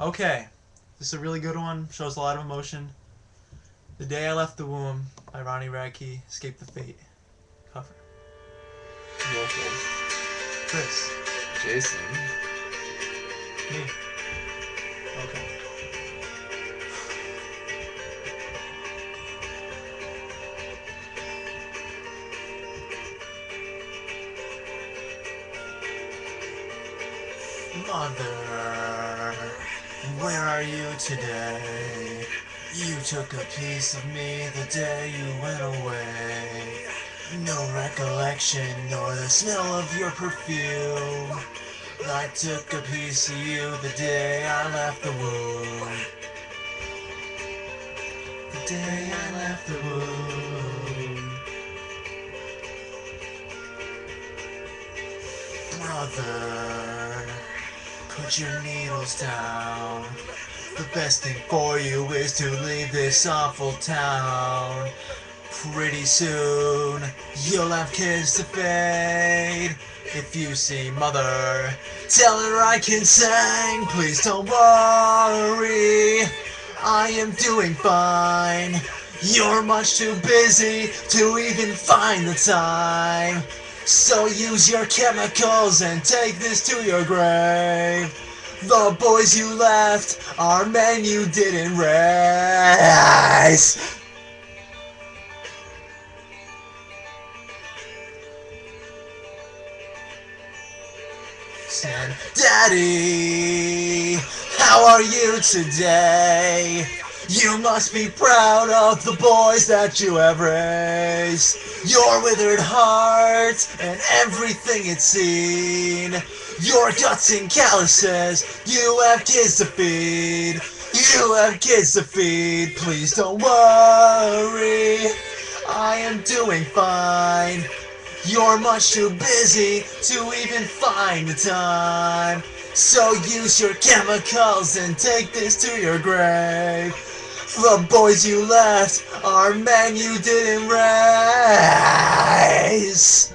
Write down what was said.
Okay, this is a really good one. Shows a lot of emotion. The Day I Left the Womb by Ronnie Radke. Escape the Fate. Cover. Vocals. Chris. Jason. Me. Okay. Mother, where are you today? You took a piece of me the day you went away. No recollection nor the smell of your perfume. I took a piece of you the day I left the womb. The day I left the womb. Brother, put your needles down. The best thing for you is to leave this awful town. Pretty soon, you'll have kids to fade. If you see mother, tell her I can sing. Please don't worry, I am doing fine. You're much too busy to even find the time. So use your chemicals and take this to your grave. The boys you left are men you didn't raise. Daddy, how are you today? You must be proud of the boys that you have raised. Your withered heart and everything it's seen. Your guts and calluses, you have kids to feed. You have kids to feed, please don't worry. I am doing fine. You're much too busy to even find the time. So use your chemicals and take this to your grave. The boys you left are men you didn't raise.